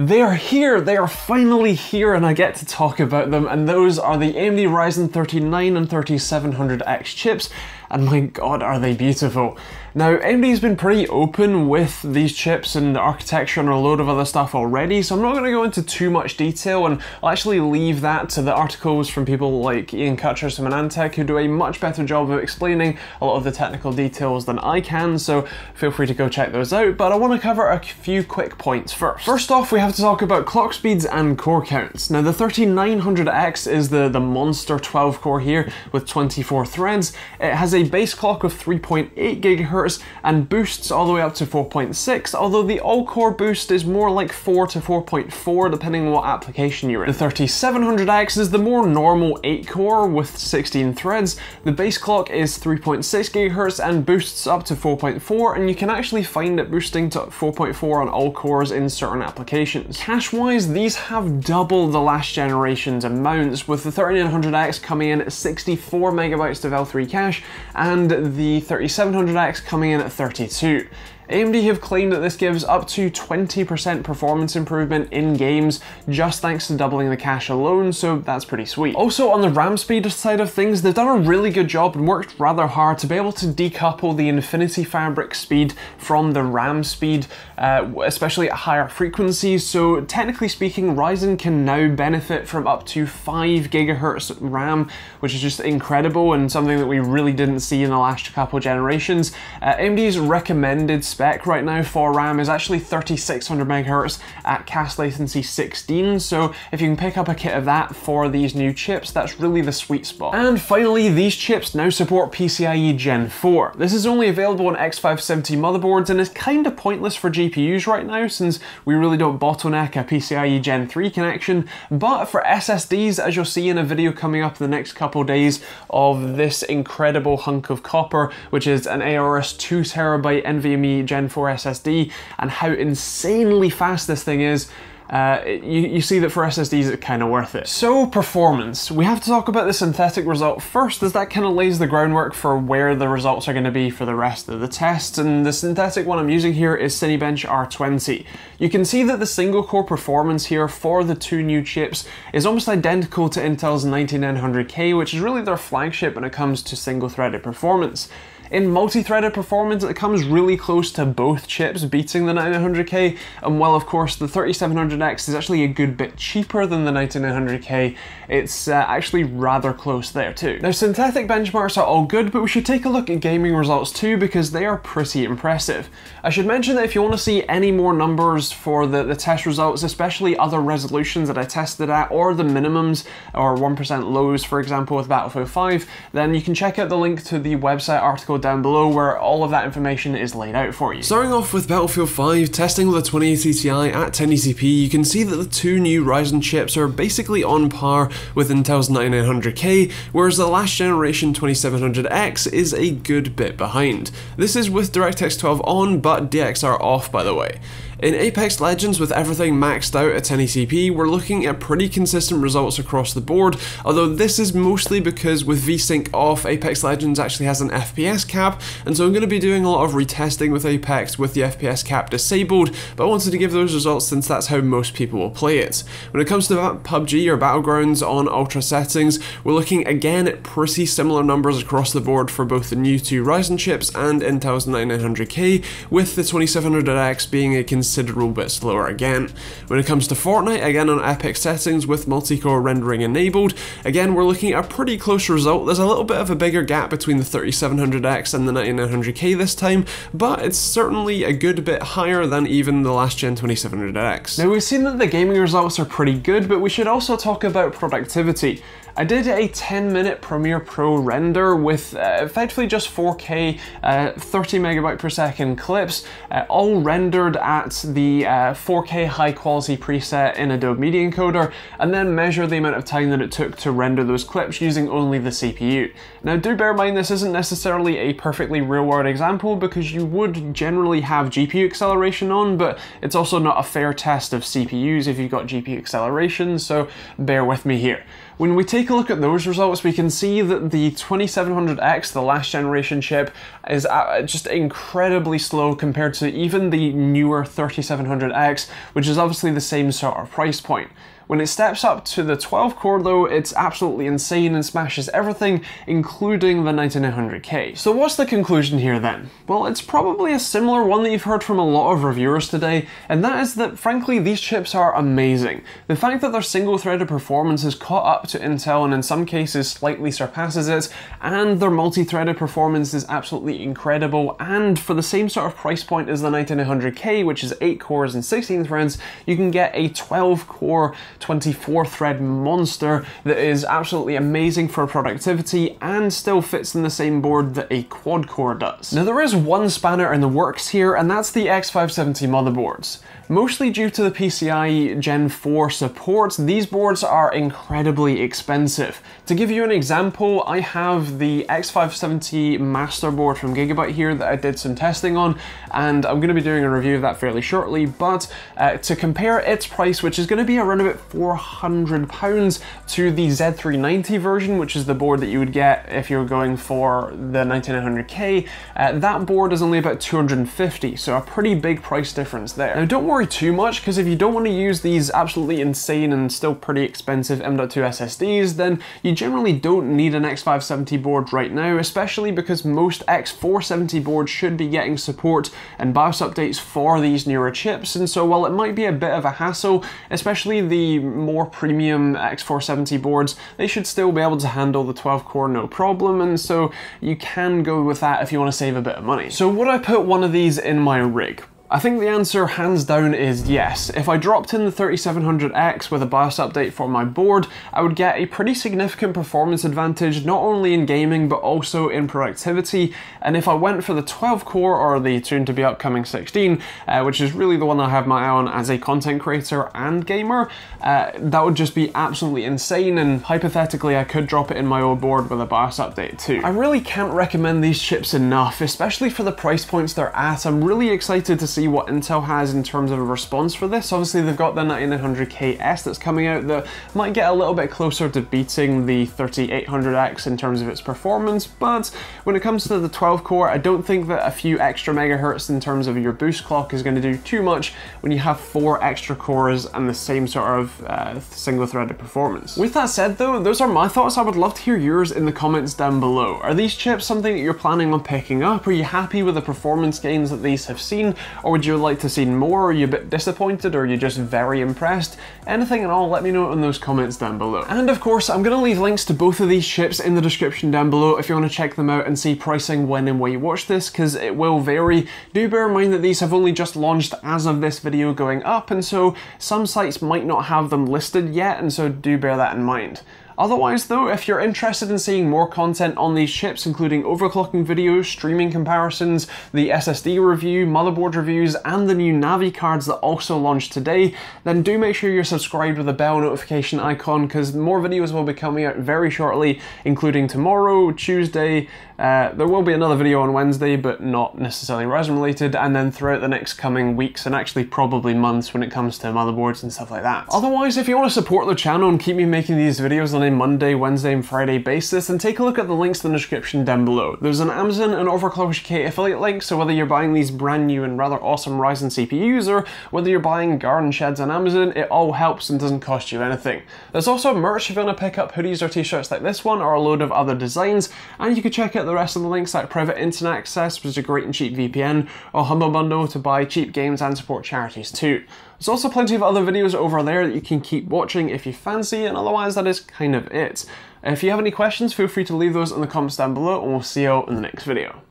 They are here, they are finally here and I get to talk about them and those are the AMD Ryzen 39 and 3700X chips and my god are they beautiful. Now AMD's been pretty open with these chips and the architecture and a load of other stuff already so I'm not going to go into too much detail and I'll actually leave that to the articles from people like Ian Cutress from AnandTech who do a much better job of explaining a lot of the technical details than I can so feel free to go check those out but I want to cover a few quick points first. First off we have to talk about clock speeds and core counts. Now the 3900X is the, the monster 12 core here with 24 threads. It has a a base clock of 3.8 GHz and boosts all the way up to 4.6, although the all-core boost is more like 4 to 4.4 depending on what application you're in. The 3700X is the more normal 8-core with 16 threads. The base clock is 3.6 GHz and boosts up to 4.4 and you can actually find it boosting to 4.4 on all cores in certain applications. Cache-wise, these have double the last generation's amounts, with the 3900X coming in at 64 megabytes of L3 cache and the 3700X coming in at 32. AMD have claimed that this gives up to 20% performance improvement in games just thanks to doubling the cache alone, so that's pretty sweet. Also on the RAM speed side of things, they've done a really good job and worked rather hard to be able to decouple the Infinity Fabric speed from the RAM speed, uh, especially at higher frequencies, so technically speaking, Ryzen can now benefit from up to 5 gigahertz RAM, which is just incredible and something that we really didn't see in the last couple generations. Uh, AMD's recommended spec right now for RAM is actually 3600 MHz at CAS latency 16, so if you can pick up a kit of that for these new chips, that's really the sweet spot. And finally, these chips now support PCIe Gen 4. This is only available on X570 motherboards and is kind of pointless for GPUs right now since we really don't bottleneck a PCIe Gen 3 connection, but for SSDs, as you'll see in a video coming up in the next couple days of this incredible hunk of copper, which is an Aorus 2 terabyte NVMe Gen 4 SSD and how insanely fast this thing is, uh, you, you see that for SSDs it's kind of worth it. So performance, we have to talk about the synthetic result first as that kind of lays the groundwork for where the results are going to be for the rest of the tests and the synthetic one I'm using here is Cinebench R20. You can see that the single core performance here for the two new chips is almost identical to Intel's 9900K which is really their flagship when it comes to single threaded performance. In multi-threaded performance, it comes really close to both chips beating the 9900K, and while of course the 3700X is actually a good bit cheaper than the 9900K, it's uh, actually rather close there too. Now synthetic benchmarks are all good, but we should take a look at gaming results too because they are pretty impressive. I should mention that if you want to see any more numbers for the, the test results, especially other resolutions that I tested at, or the minimums, or 1% lows for example with Battlefield 5, then you can check out the link to the website article down below where all of that information is laid out for you. Starting off with Battlefield 5, testing with the 2080 Ti at 1080p, you can see that the two new Ryzen chips are basically on par with Intel's 9900K, whereas the last generation 2700X is a good bit behind. This is with DirectX 12 on, but DXR off by the way. In Apex Legends, with everything maxed out at 1080p, we're looking at pretty consistent results across the board, although this is mostly because with VSync off, Apex Legends actually has an FPS cap, and so I'm going to be doing a lot of retesting with Apex with the FPS cap disabled, but I wanted to give those results since that's how most people will play it. When it comes to PUBG or Battlegrounds on ultra settings, we're looking again at pretty similar numbers across the board for both the new two Ryzen chips and Intel's 9900K, with the 2700X being a consistent considerable bit slower again. When it comes to Fortnite, again on Epic settings with multi-core rendering enabled, again we're looking at a pretty close result. There's a little bit of a bigger gap between the 3700X and the 9900K this time, but it's certainly a good bit higher than even the last gen 2700X. Now we've seen that the gaming results are pretty good, but we should also talk about productivity. I did a 10 minute Premiere Pro render with uh, effectively just 4K, uh, 30 megabyte per second clips, uh, all rendered at the 4K uh, high quality preset in Adobe Media Encoder, and then measure the amount of time that it took to render those clips using only the CPU. Now do bear in mind this isn't necessarily a perfectly real world example because you would generally have GPU acceleration on, but it's also not a fair test of CPUs if you've got GPU acceleration, so bear with me here. When we take a look at those results, we can see that the 2700X, the last generation chip, is uh, just incredibly slow compared to even the newer 3700X, which is obviously the same sort of price point. When it steps up to the 12 core though, it's absolutely insane and smashes everything, including the 9900K. So what's the conclusion here then? Well, it's probably a similar one that you've heard from a lot of reviewers today, and that is that frankly these chips are amazing. The fact that their single-threaded performance has caught up to Intel and in some cases slightly surpasses it, and their multi-threaded performance is absolutely incredible, and for the same sort of price point as the 9900K, which is 8 cores and 16 threads, you can get a 12 core 24 thread monster that is absolutely amazing for productivity and still fits in the same board that a quad core does. Now there is one spanner in the works here and that's the X570 motherboards. Mostly due to the PCI Gen 4 support, these boards are incredibly expensive. To give you an example, I have the X570 master board from Gigabyte here that I did some testing on, and I'm going to be doing a review of that fairly shortly, but uh, to compare its price, which is going to be around about £400 to the Z390 version, which is the board that you would get if you were going for the 9900K, uh, that board is only about 250 so a pretty big price difference there. Now don't worry too much because if you don't want to use these absolutely insane and still pretty expensive M.2 SSDs, then you generally don't need an X570 board right now, especially because most X470 boards should be getting support and BIOS updates for these newer chips, and so while it might be a bit of a hassle, especially the more premium X470 boards, they should still be able to handle the 12 core no problem, and so you can go with that if you want to save a bit of money. So would I put one of these in my rig? I think the answer hands down is yes. If I dropped in the 3700X with a BIOS update for my board, I would get a pretty significant performance advantage not only in gaming but also in productivity, and if I went for the 12 core or the soon to be upcoming 16, uh, which is really the one I have my eye on as a content creator and gamer, uh, that would just be absolutely insane and hypothetically I could drop it in my old board with a BIOS update too. I really can't recommend these chips enough, especially for the price points they're at. I'm really excited to see see what Intel has in terms of a response for this. Obviously they've got the 9900KS that's coming out that might get a little bit closer to beating the 3800X in terms of its performance, but when it comes to the 12 core, I don't think that a few extra megahertz in terms of your boost clock is going to do too much when you have four extra cores and the same sort of uh, single threaded performance. With that said though, those are my thoughts. I would love to hear yours in the comments down below. Are these chips something that you're planning on picking up? Are you happy with the performance gains that these have seen? Or or would you like to see more? Are you a bit disappointed? Or are you just very impressed? Anything at all, let me know in those comments down below. And of course, I'm going to leave links to both of these chips in the description down below if you want to check them out and see pricing when and where you watch this, because it will vary. Do bear in mind that these have only just launched as of this video going up, and so some sites might not have them listed yet, and so do bear that in mind. Otherwise though, if you're interested in seeing more content on these chips, including overclocking videos, streaming comparisons, the SSD review, motherboard reviews, and the new Navi cards that also launched today, then do make sure you're subscribed with the bell notification icon because more videos will be coming out very shortly, including tomorrow, Tuesday, uh, there will be another video on Wednesday, but not necessarily Ryzen related, and then throughout the next coming weeks, and actually probably months when it comes to motherboards and stuff like that. Otherwise, if you want to support the channel and keep me making these videos on Monday, Wednesday, and Friday basis, then take a look at the links in the description down below. There's an Amazon and Overclock affiliate link, so whether you're buying these brand new and rather awesome Ryzen CPUs, or whether you're buying garden sheds on Amazon, it all helps and doesn't cost you anything. There's also merch if you want to pick up hoodies or t-shirts like this one, or a load of other designs, and you can check out the rest of the links like private internet access, which is a great and cheap VPN, or Humble Bundle to buy cheap games and support charities too. There's also plenty of other videos over there that you can keep watching if you fancy, and otherwise that is kind of it. If you have any questions, feel free to leave those in the comments down below, and we'll see you in the next video.